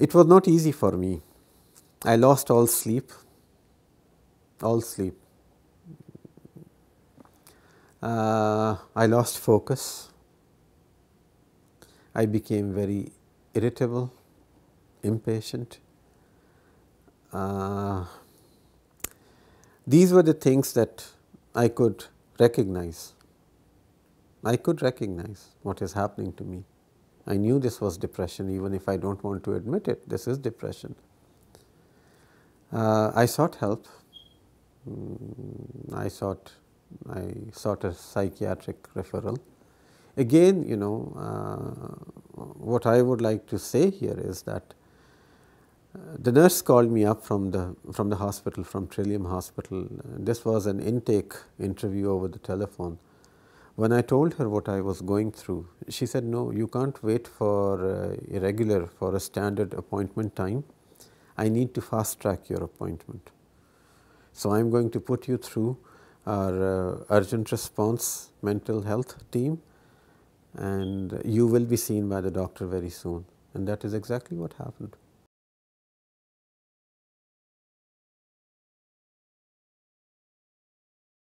It was not easy for me. I lost all sleep, all sleep. Uh, I lost focus. I became very irritable, impatient. Uh, these were the things that I could recognize. I could recognize what is happening to me. I knew this was depression even if I do not want to admit it, this is depression. Uh, I sought help. Mm, I sought I sought a psychiatric referral. Again, you know, uh, what I would like to say here is that uh, the nurse called me up from the from the hospital from Trillium Hospital. This was an intake interview over the telephone. When I told her what I was going through, she said, "No, you can't wait for uh, a regular for a standard appointment time. I need to fast track your appointment. So I am going to put you through our uh, urgent response mental health team and you will be seen by the doctor very soon and that is exactly what happened.